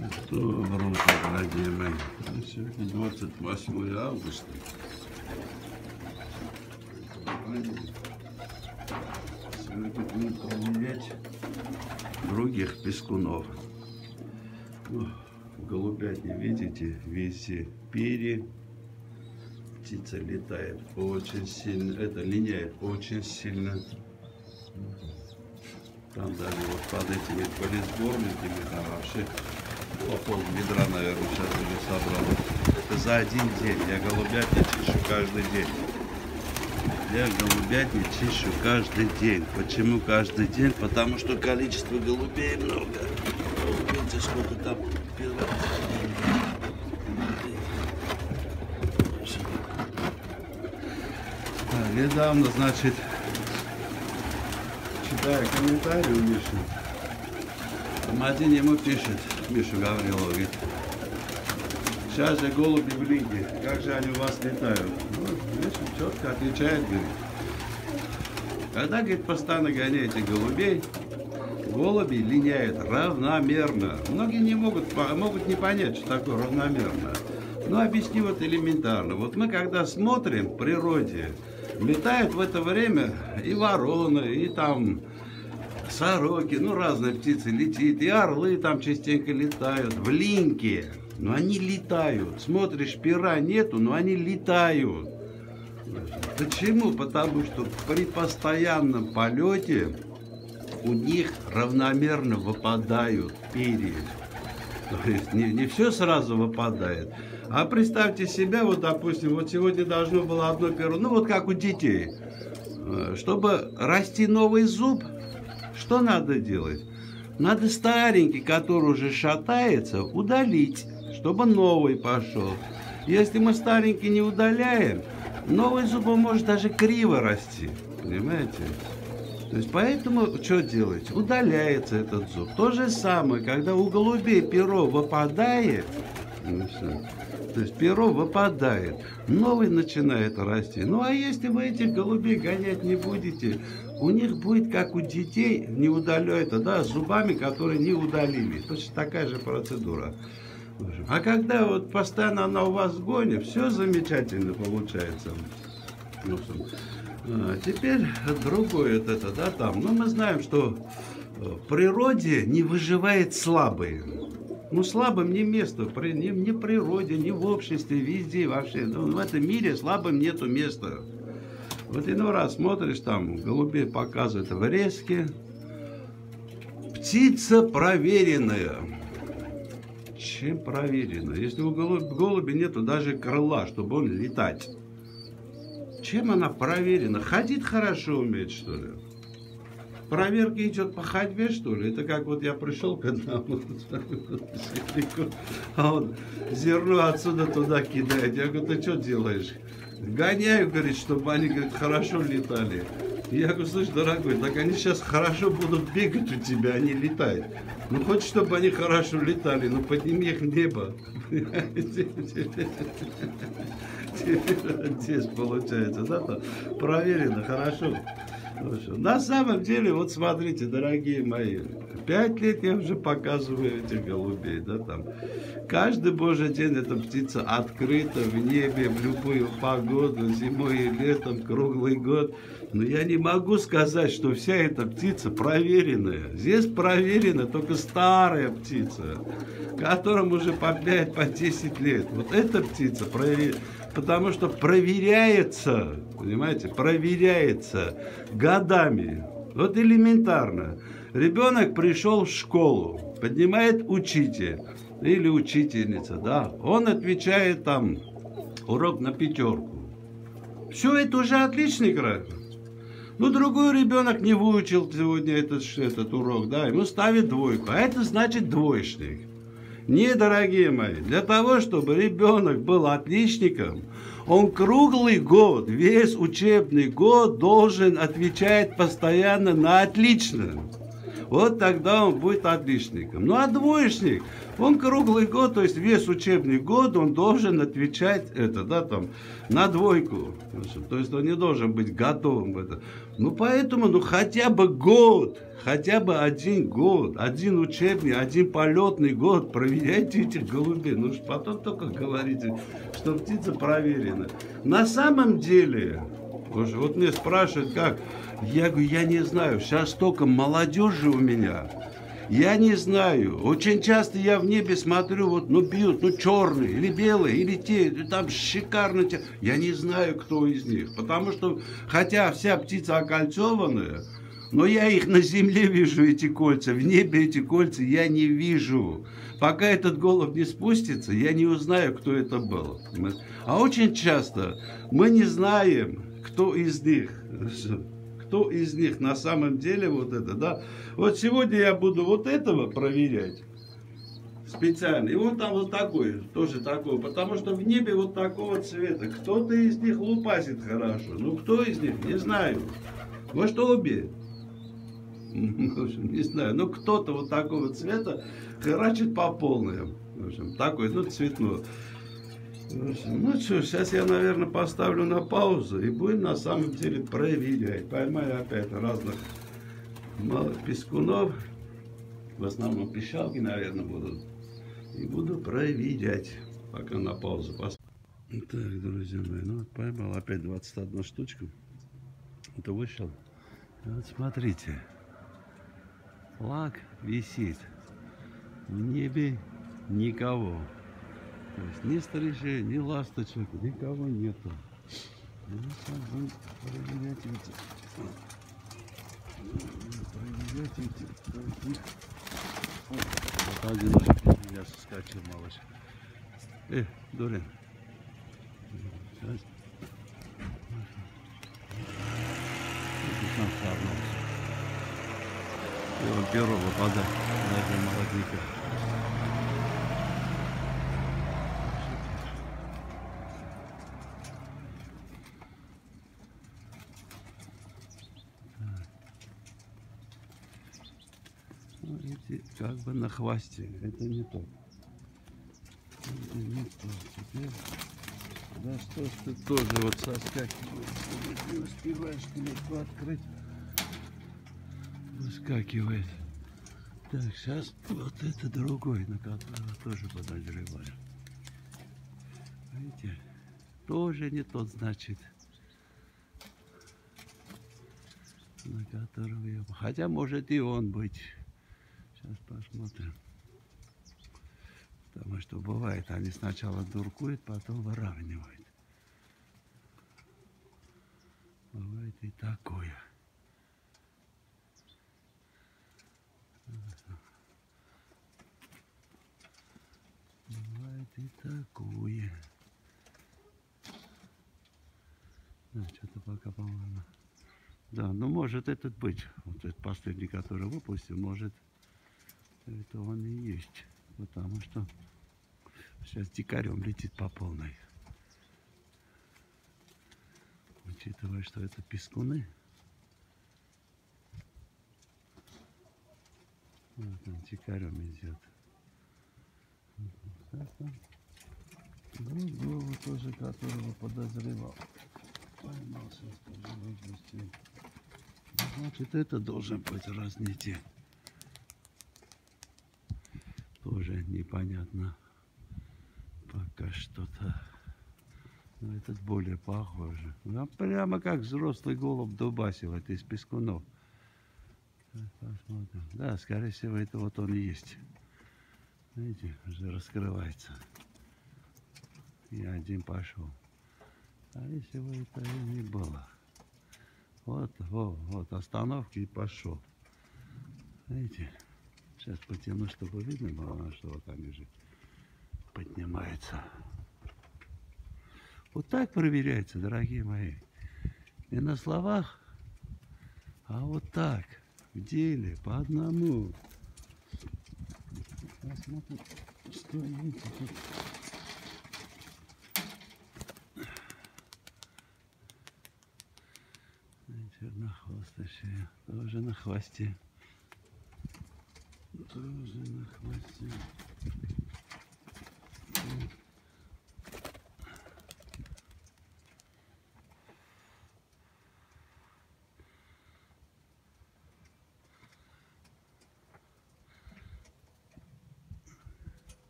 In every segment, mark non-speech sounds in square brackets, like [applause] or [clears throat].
Доброе утро, дорогие мои. Сегодня 28 августа. Сегодня будем проверять других пескунов. Ну, голубятни, видите, везде перья. Птица летает очень сильно, это линяет очень сильно. Там даже вот под этими полисборниками там вообще пол ведра, наверное, сейчас уже собрал. Это за один день. Я голубятни чищу каждый день. Я голубятни чищу каждый день. Почему каждый день? Потому что количество голубей много. Видите, сколько там пера. А, Недавно, значит, читаю комментарий у Миши. Там один ему пишет, Миша Гаврилов, говорит, сейчас же голуби в лиге, как же они у вас летают? Ну, Миша четко отвечает, говорит, когда, говорит, постоянно гоняете голубей, голуби линяют равномерно. Многие не могут, могут не понять, что такое равномерно. Но объясню вот элементарно. Вот мы когда смотрим в природе, летают в это время и вороны, и там сороки, ну разные птицы летит, и орлы там частенько летают, в линьке, но они летают. Смотришь, пера нету, но они летают. Почему? Потому что при постоянном полете у них равномерно выпадают перья. То есть не, не все сразу выпадает. А представьте себя, вот допустим, вот сегодня должно было одно перо, ну вот как у детей. Э, Чтобы расти новый зуб, что надо делать? Надо старенький, который уже шатается, удалить, чтобы новый пошел. Если мы старенький не удаляем, новый зуб может даже криво расти. Понимаете? То есть поэтому что делать? Удаляется этот зуб. То же самое, когда у голубей перо выпадает, ну всё. то есть перо выпадает, новый начинает расти. Ну а если вы этих голубей гонять не будете, у них будет как у детей, не удаляется, да, с зубами, которые не удалили. Точно такая же процедура. А когда вот постоянно она у вас в все замечательно получается. Общем, а, Теперь другое вот это, да, там. Ну, мы знаем, что э, в природе не выживает слабый. Ну, слабым не место, при- ни, ни в природе, ни в обществе, везде вообще. Ну, в этом мире слабым нету места. Вот иной раз смотришь, там голубей показывают в резке. Птица проверенная. Чем проверена? Если у голуб- голуби нету даже крыла, чтобы он летать. Чем она проверена? Ходить хорошо умеет, что ли? Проверка идет по ходьбе, что ли? Это как вот я пришел к одному, а он зерно отсюда туда кидает. Я говорю, ты что делаешь? Гоняю, говорит, чтобы они, говорит, хорошо летали. Я говорю, слышь, дорогой, так они сейчас хорошо будут бегать у тебя, они летают. Ну, хочешь, чтобы они хорошо летали, ну, подними их в небо. Здесь получается, да, проверено, хорошо. Хорошо. На самом деле, вот смотрите, дорогие мои, пять лет я уже показываю этих голубей, да, там. Каждый божий день эта птица открыта в небе в любую погоду, зимой и летом, круглый год. Но я не могу сказать, что вся эта птица проверенная. Здесь проверена только старая птица, которым уже по 5, по 10 лет. Вот эта птица проверена, потому что проверяется, понимаете, проверяется годами. Вот элементарно. Ребенок пришел в школу, поднимает учитель или учительница, да, он отвечает там урок на пятерку. Все, это уже отличный график. Ну, другой ребенок не выучил сегодня этот, этот урок, да, ему ставит двойку, а это значит двоечник. Не, дорогие мои, для того, чтобы ребенок был отличником, он круглый год, весь учебный год должен отвечать постоянно на отлично. Вот тогда он будет отличником. Ну а двоечник, он круглый год, то есть весь учебный год он должен отвечать это, да, там, на двойку. То есть он не должен быть готовым в это. Ну поэтому, ну хотя бы год, хотя бы один год, один учебный, один полетный год проверяйте этих голубей. Ну потом только говорите, что птица проверена. На самом деле, вот мне спрашивают, как, я говорю, я не знаю, сейчас столько молодежи у меня. Я не знаю. Очень часто я в небе смотрю, вот, ну, бьют, ну, черные, или белые, или те, там шикарно те. Я не знаю, кто из них. Потому что, хотя вся птица окольцованная, но я их на земле вижу, эти кольца. В небе эти кольца я не вижу. Пока этот голубь не спустится, я не узнаю, кто это был. А очень часто мы не знаем, кто из них кто из них на самом деле вот это, да. Вот сегодня я буду вот этого проверять специально. И он там вот такой, тоже такой, потому что в небе вот такого цвета. Кто-то из них лупасит хорошо, ну кто из них, не знаю. Может обе. [laughs] В не знаю, но кто-то вот такого цвета херачит по полной. В общем, такой, ну, цветной. Ну что, сейчас я, наверное, поставлю на паузу и будем на самом деле проверять. Поймаю опять разных малых пескунов. В основном пищалки, наверное, будут. И буду проверять, пока на паузу поставлю. Так, друзья мои, ну вот поймал опять 21 штучку. Это вышел. Вот смотрите. Флаг висит. В небе никого. То есть ни стрижей, ни ласточек, никого нету. Ну, сейчас будем проверять эти. Проверять эти. Вот один я соскочил, малыш. Э, Дорин. Сейчас. Его перо выпадает на этого молодника. Бы на хвосте. Это не то. Это не то. Теперь... Да что ж ты тоже вот соскакиваешь, не успеваешь клетку открыть. Выскакивает. Так, сейчас вот это другой, на которого тоже подозреваю. Видите? Тоже не тот, значит. На которого я... Хотя может и он быть. Сейчас посмотрим. Потому что бывает, они сначала дуркуют, потом выравнивают. Бывает и такое. Бывает и такое. Да, что-то пока, по-моему. Да, ну может этот быть. Вот этот последний, который выпустил, может это он и есть. Потому что сейчас дикарем летит по полной. Учитывая, что это пескуны. Вот он дикарем идет. Другого тоже, которого подозревал. Поймался, скажем, Значит, это должен быть день. Тоже непонятно. Пока что-то. Но этот более похоже. Ну, прямо как взрослый голубь дубасивает из пескунов. Посмотрим. Да, скорее всего, это вот он и есть. Видите, уже раскрывается. И один пошел. А если бы это и не было. Вот, вот, вот, остановки и пошел. Видите? Сейчас потяну, чтобы видно было, что вот они же поднимаются. Вот так проверяется, дорогие мои. Не на словах, а вот так, в деле, по одному. Посмотрим, что видите тут. Чернохвостая тоже на хвосте. Тоже на хвосте.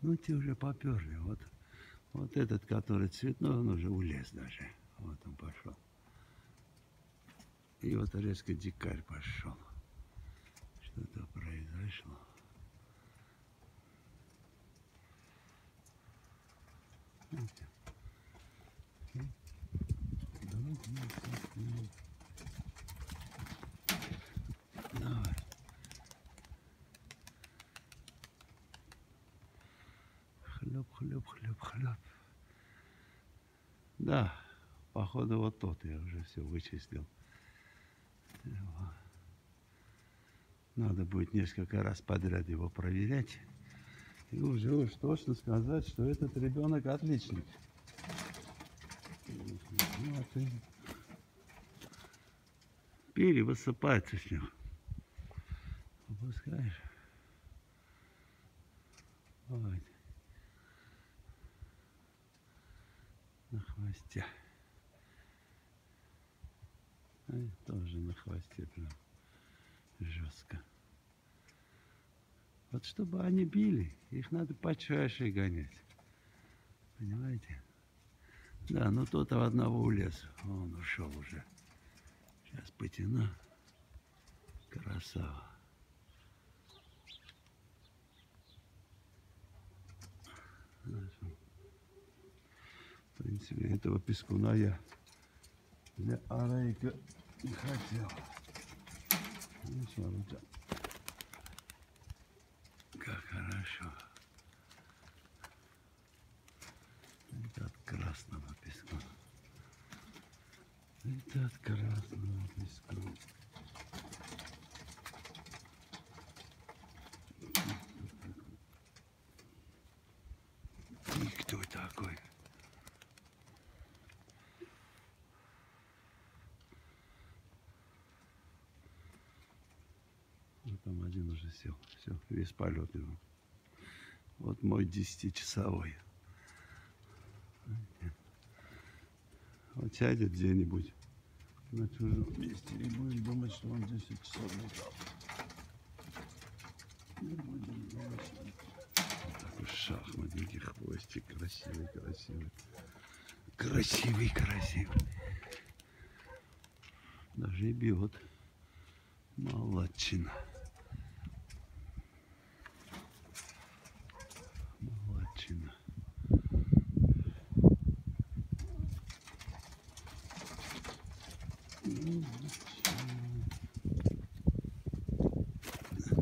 Ну, те уже поперли. Вот, вот этот, который цветной, он уже улез даже. Вот он пошел. И вот резко дикарь пошел. Что-то произошло. Видите? Давай. Хлеб, хлеб, хлеб, хлеб. Да, походу вот тот я уже все вычислил. Его. Надо будет несколько раз подряд его проверять. И уже уж точно сказать, что этот ребенок отличник. Вот и перья высыпаются с него. Выпускаешь. Вот. На хвосте. А тоже на хвосте прям жестко. Вот чтобы они били, их надо почаще гонять. Понимаете? Да, ну тот одного улез. Он ушел уже. Сейчас потяну. Красава. В принципе, этого пескуна я для арейка не хотел. Ну, смотрите. Хорошо. Это от красного песка. Это от красного песка. И кто такой? Ну, там один уже сел. Все, весь полет его. Вот мой десятичасовой. Видите? Вот сядет где-нибудь на чужом месте и будем думать, что он 10 часов летал. Не будем думать, что он- Такой шахматненький хвостик, красивый, красивый. Красивый, красивый. Даже и бьет. Молодчина.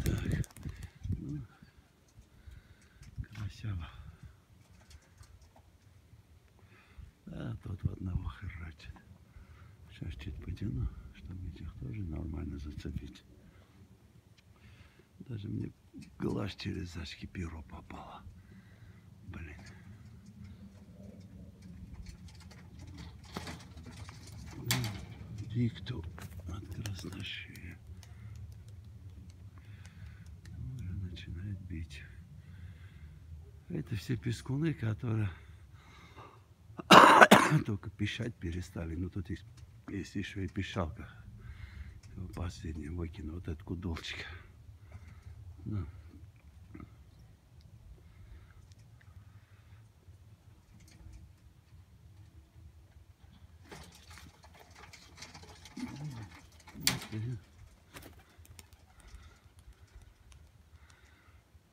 Так. Ну, красиво. Да, тот в одного херачит. Сейчас чуть потяну, чтобы этих тоже нормально зацепить. Даже мне глаз через зашки перо попало. Блин. Дикту от красношея. Уже начинает бить. Это все пескуны, которые [clears throat] только пищать перестали. Ну тут есть, есть еще и пищалка. Последний выкину. Вот этот кудолчик. И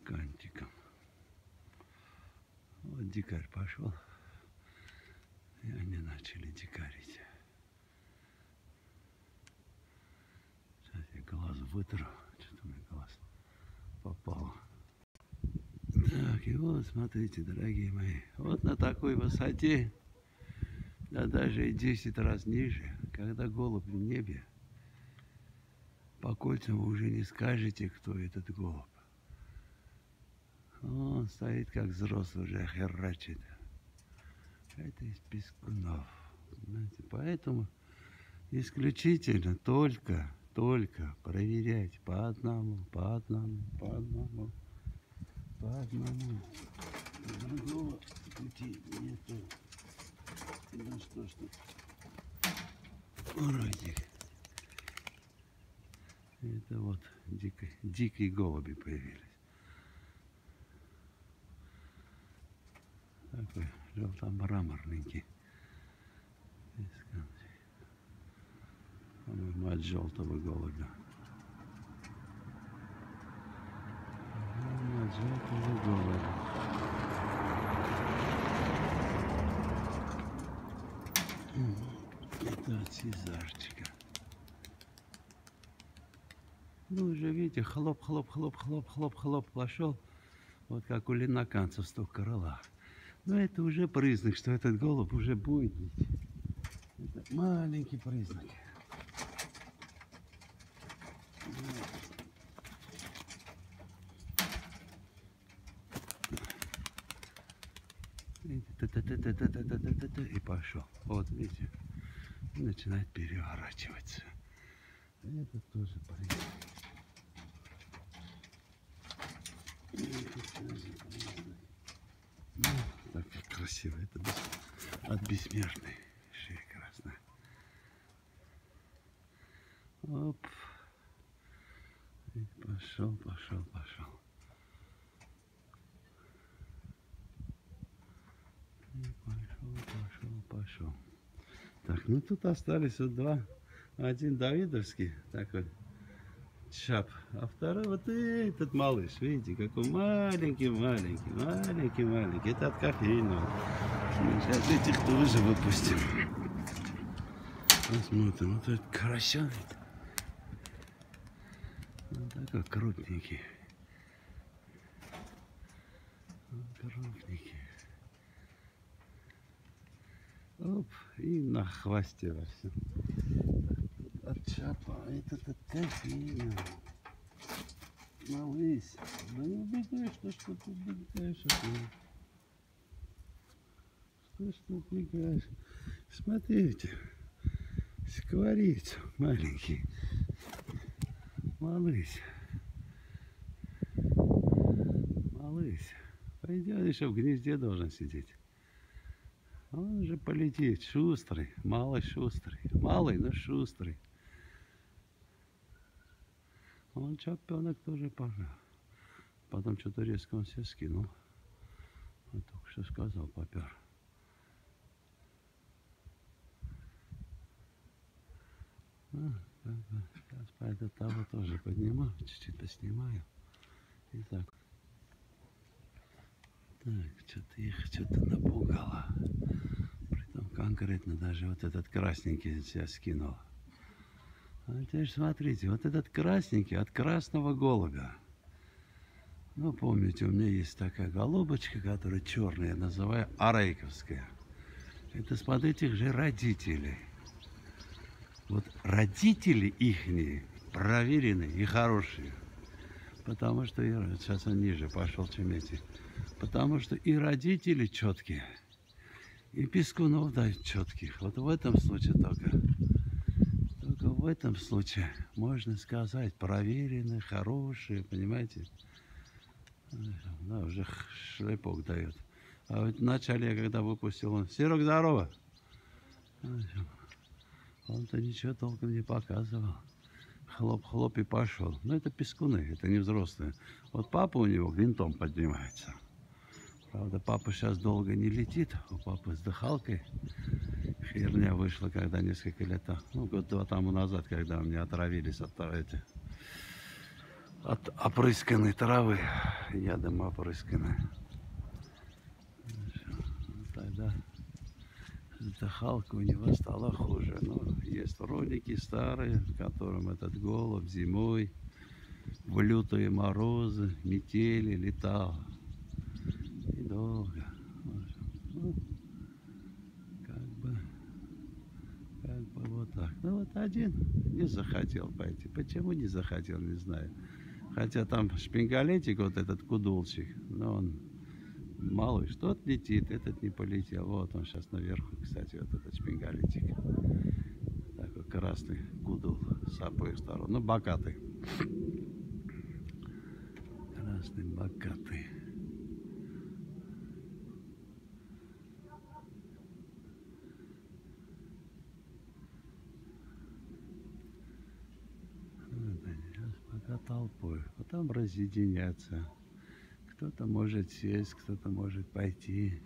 Кантиком. Вот дикарь пошел. Дикарить. Сейчас я глаз вытру. Что-то мне глаз попало. Так, и вот, смотрите, дорогие мои. Вот на такой высоте, да даже и 10 раз ниже, когда голубь в небе, по кольцам вы уже не скажете, кто этот голубь. Он стоит как взрослый уже, херачит. Это из пескунов. Знаете, поэтому исключительно только, только проверять по одному, по одному, по одному, по одному. Другого пути нету. Ну что ж тут? Уродик. Это вот дико, дикие голуби появились. Такой желто-мраморненький. От желтого голубя. От желтого Это от Сезарчика. Ну, уже видите, хлоп, хлоп, хлоп, хлоп, хлоп, хлоп пошел. Вот как у линоканцев стук крыла. Но это уже признак, что этот голубь уже будет бить видно маленький признак. И пошел. Вот, видите, начинает переворачиваться. Это тоже признак. Ну, так красиво, это от бессмертной. И пошел, пошел, пошел. И пошел, пошел, пошел. Так, ну тут остались вот два. Один Давидовский такой шап, а второй вот этот малыш, видите, какой маленький, маленький, маленький, маленький. Это от кофейного. Сейчас этих тоже выпустим. Посмотрим, вот этот карасенок. Вот такой крупненький. Вот Крупненький. Оп, и на хвосте во всем. От чапа, а этот от кофейного. Малысь, да не убегаешь, что ж ты убегаешь? Что ж ты убегаешь? Смотрите, скворец маленький. Малысь. Малысь. Пойдет еще в гнезде должен сидеть. Он же полетит, шустрый, малый шустрый. Малый, но шустрый. Он чапенок тоже пошел. Потом что-то резко он себя скинул. Он только что сказал, попер. А, как бы, сейчас пойду того тоже подниму, чуть-чуть поснимаю. И так. Так, что-то их что-то напугало. Притом конкретно даже вот этот красненький себя скинул. А теперь смотрите, вот этот красненький от красного голубя. Ну, помните, у меня есть такая голубочка, которая черная, я называю арейковская. Это, смотрите, их же родители. Вот родители ихние проверенные и хорошие. Потому что, и, сейчас он ниже пошел, чем эти. Потому что и родители четкие, и Пескунов дают четких. Вот в этом случае только, только в этом случае можно сказать проверенные, хорошие, понимаете? Да, уже шлепок дает. А вот в начале, я когда выпустил, он, Серег, здорово. Он-то ничего толком не показывал. Хлоп-хлоп и пошел. Но это пескуны, это не взрослые. Вот папа у него винтом поднимается. Правда, папа сейчас долго не летит. У папы с дыхалкой херня вышла, когда несколько лет, ну, год-два тому назад, когда мне отравились от эти, от опрысканной травы, ядом опрысканной. Тогда дыхалка у него стала хуже. Ну, есть ролики старые, в котором этот голубь зимой в лютые морозы, метели летал. И долго. Ну, как бы вот так. Ну вот один не захотел пойти. Почему не захотел, не знаю. Хотя там шпингалетик, вот этот кудулчик, но он малый, тот летит, этот не полетел. Вот он сейчас наверху, кстати, вот этот шпингалетик. Такой красный гудул с обоих сторон. Ну, богатый. Красный богатый. Вот они сейчас пока толпой. Потом разъединятся. Кто-то может сесть, кто-то может пойти.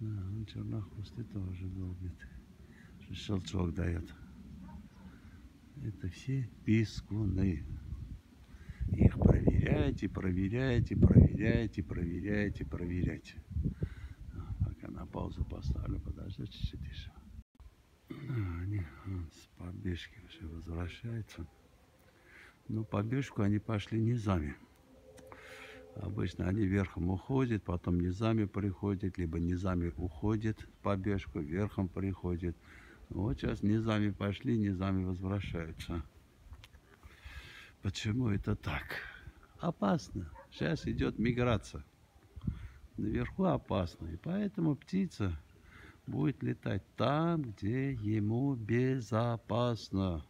Да, он чернохвостый тоже долбит. Щелчок дает. Это все пискуны. Их проверяйте, проверяйте, проверяйте, проверяйте, проверяйте. Пока на паузу поставлю, подождите чуть тише. Они с побежки уже возвращаются. Но побежку они пошли низами. Обычно они верхом уходят, потом низами приходят, либо низами уходят побежку, верхом приходят. Вот сейчас низами пошли, низами возвращаются. Почему это так? Опасно. Сейчас идет миграция. Наверху опасно. И поэтому птица будет летать там, где ему безопасно.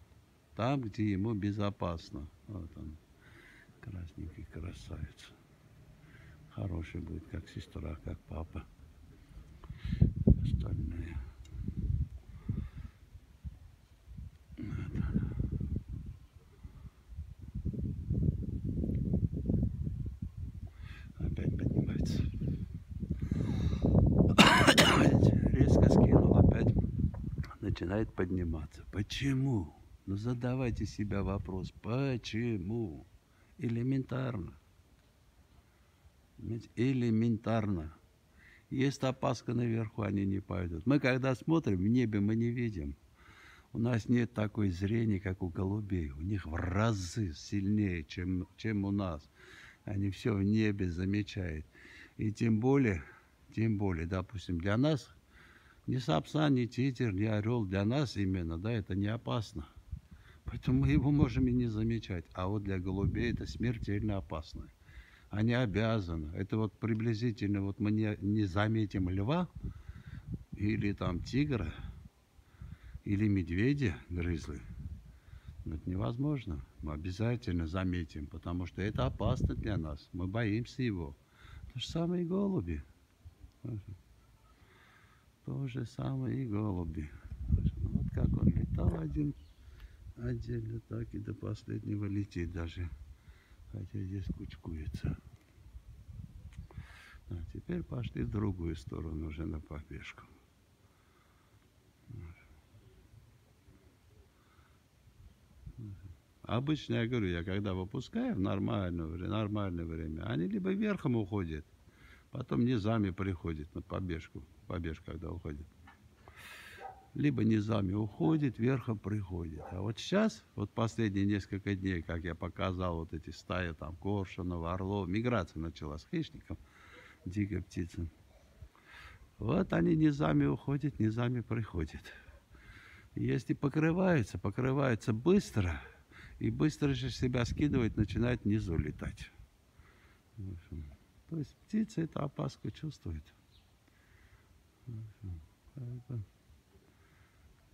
Там, где ему безопасно. Вот он, красненький красавец. Хороший будет, как сестра, как папа. Остальные. Опять поднимается. Резко скинул, опять начинает подниматься. Почему? Ну задавайте себя вопрос, почему? Элементарно. Элементарно. Есть опаска наверху, они не пойдут. Мы когда смотрим, в небе мы не видим. У нас нет такой зрения, как у голубей. У них в разы сильнее, чем, чем у нас. Они все в небе замечают. И тем более, тем более, допустим, для нас ни сапса, ни титер, ни орел, для нас именно, да, это не опасно. Поэтому мы его можем и не замечать. А вот для голубей это смертельно опасно. Они обязаны. Это вот приблизительно, вот мы не, не заметим льва или там тигра, или медведя грызлы. Но это невозможно. Мы обязательно заметим, потому что это опасно для нас. Мы боимся его. То же самое и голуби. То же самое и голуби. Вот как он летал один отдельно, так и до последнего летит даже. Хотя здесь кучкуется. А теперь пошли в другую сторону уже на побежку. Обычно я говорю, я когда выпускаю в нормальное, нормальное время, они либо верхом уходят, потом низами приходят на побежку, побежку, когда уходят. Либо низами уходит, верхом приходит. А вот сейчас, вот последние несколько дней, как я показал, вот эти стаи там коршунов, орлов, миграция началась хищников, дикой птицы. Вот они низами уходят, низами приходят. Если покрываются, покрываются быстро, и быстро же себя скидывать, начинает внизу летать. То есть птица эту опаску чувствует. Как бы,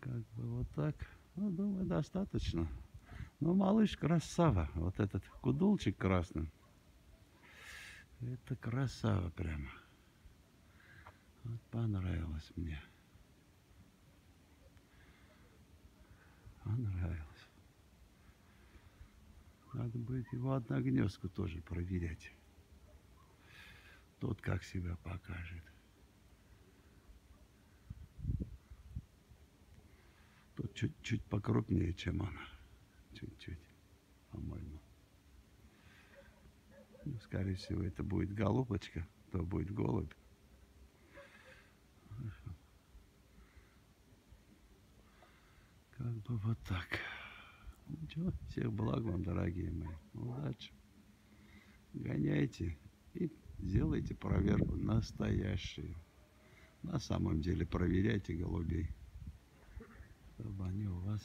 как бы вот так. Ну, думаю, достаточно. Ну, малыш красава. Вот этот кудулчик красный. Это красава прямо. Вот понравилось мне. Понравилось. Надо будет его одногнездку тоже проверять. Тот как себя покажет. Тот чуть-чуть покрупнее, чем она. Чуть-чуть, по-моему. Ну, скорее всего, это будет голубочка, то будет голубь. Как бы вот так. Ничего, всех благ вам, дорогие мои. Удачи. Гоняйте и сделайте проверку настоящую. На самом деле проверяйте голубей, чтобы они у вас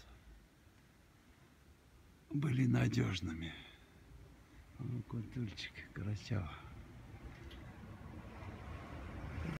были надежными. Ну, культурчик, красиво.